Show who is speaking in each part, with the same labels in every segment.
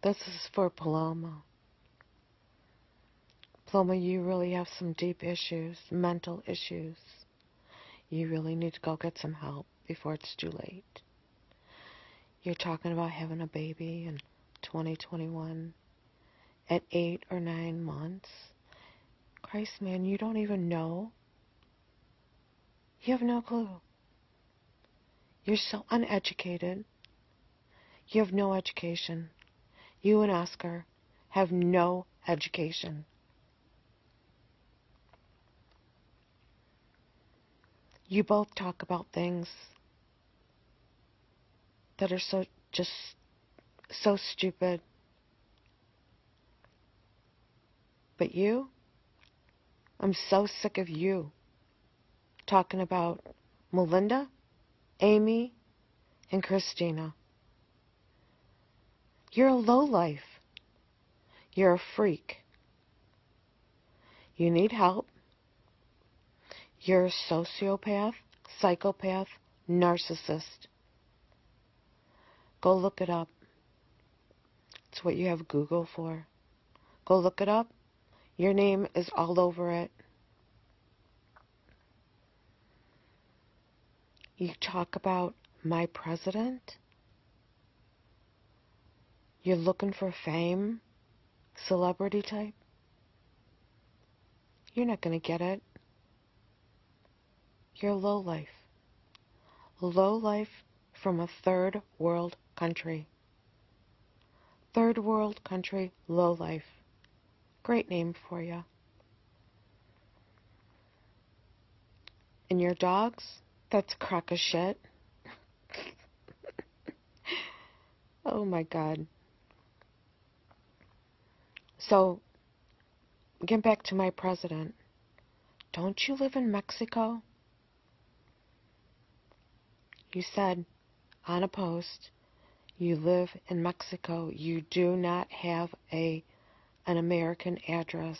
Speaker 1: This is for Paloma. Paloma, you really have some deep issues, mental issues. You really need to go get some help before it's too late. You're talking about having a baby in 2021 at eight or nine months. Christ, man, you don't even know. You have no clue. You're so uneducated. You have no education. You and Oscar have no education. You both talk about things that are so just so stupid. But you, I'm so sick of you talking about Melinda, Amy, and Christina. You're a lowlife. You're a freak. You need help. You're a sociopath, psychopath, narcissist. Go look it up. It's what you have Google for. Go look it up. Your name is all over it. You talk about my president? You're looking for fame? Celebrity type? You're not going to get it. You're low life. Low life from a third world country. Third world country, low life. Great name for you. And your dogs? That's a of shit. oh my god. So, get back to my president. Don't you live in Mexico? You said on a post you live in Mexico. You do not have a an American address.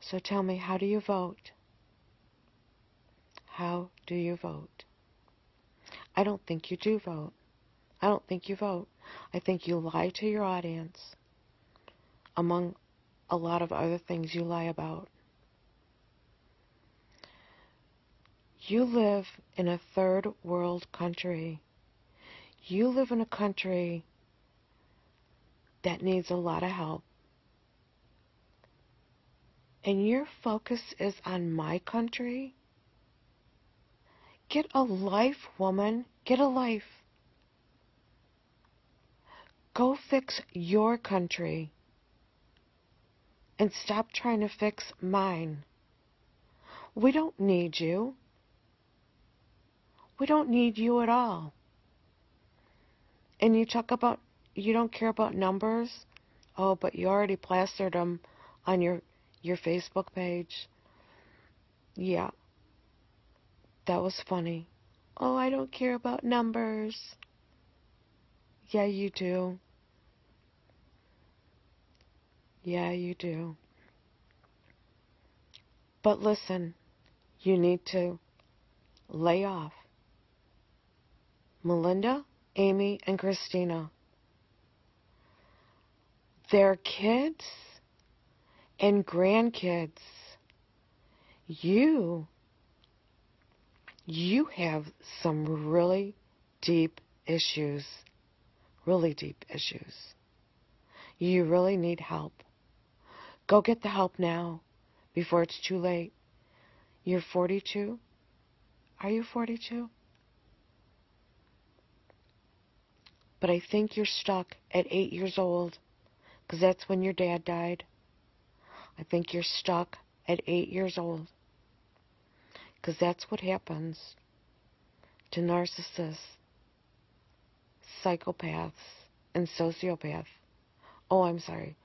Speaker 1: So tell me, how do you vote? How do you vote? I don't think you do vote. I don't think you vote. I think you lie to your audience, among a lot of other things you lie about. You live in a third world country. You live in a country that needs a lot of help. And your focus is on my country? Get a life, woman. Get a life. Go fix your country. And stop trying to fix mine. We don't need you. We don't need you at all. And you talk about you don't care about numbers. Oh, but you already plastered them on your your Facebook page. Yeah. That was funny. Oh, I don't care about numbers. Yeah, you do. Yeah, you do. But listen, you need to lay off. Melinda, Amy, and Christina. Their kids and grandkids. You, you have some really deep issues. Really deep issues. You really need help. Go get the help now before it's too late. You're 42? Are you 42? But I think you're stuck at eight years old, because that's when your dad died. I think you're stuck at eight years old, because that's what happens to narcissists, psychopaths, and sociopaths. Oh, I'm sorry.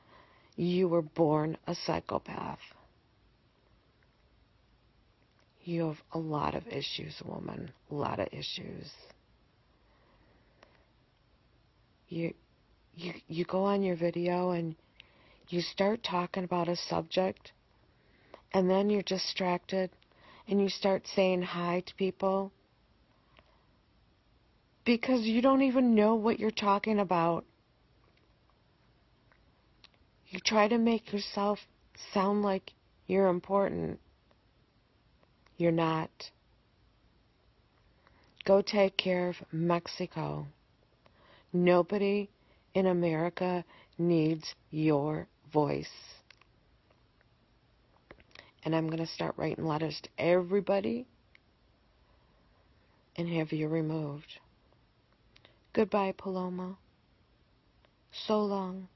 Speaker 1: You were born a psychopath. You have a lot of issues, woman. A lot of issues you you you go on your video and you start talking about a subject and then you're distracted and you start saying hi to people because you don't even know what you're talking about. You try to make yourself sound like you're important. You're not. Go take care of Mexico. Nobody in America needs your voice. And I'm going to start writing letters to everybody and have you removed. Goodbye, Paloma. So long.